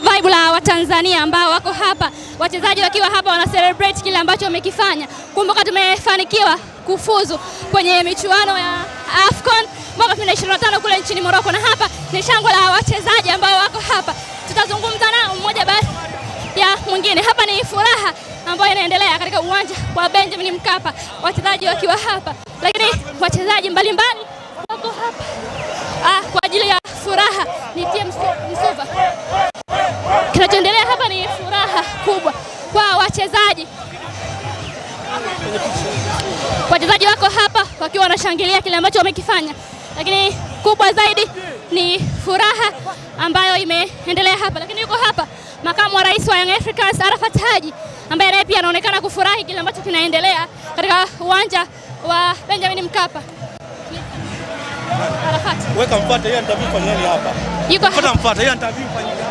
vibe la Watanzania ambao wako hapa, wachezaji wakiwa hapa wana celebrate kile ambacho wamekifanya. Kumbuka tumefanikiwa kufuzu kwenye michuano ya AFCON mwaka 2025 kule nchini Morocco, na hapa ni shangwe la wachezaji ambao wako hapa. Tutazungumza nao mmoja baada ya mwingine. Hapa ni furaha ambayo inaendelea katika uwanja wa Benjamin Mkapa, wachezaji wakiwa hapa, lakini wachezaji mbalimbali wako hapa ah, kwa ajili ya furaha. Nitie Msuva. Kinachoendelea hapa ni furaha kubwa kwa wachezaji. Wachezaji wako hapa wakiwa wanashangilia kile ambacho wamekifanya, lakini kubwa zaidi ni furaha ambayo imeendelea hapa. Lakini yuko hapa makamu wa rais wa Young Africans Arafat Haji ambaye naye pia anaonekana kufurahi kile ambacho kinaendelea katika uwanja wa Benjamin Mkapa. Arafat Weka mfuate, yeye interview fanyeni hapa. yuko hapa. mfuate, yeye interview fanyeni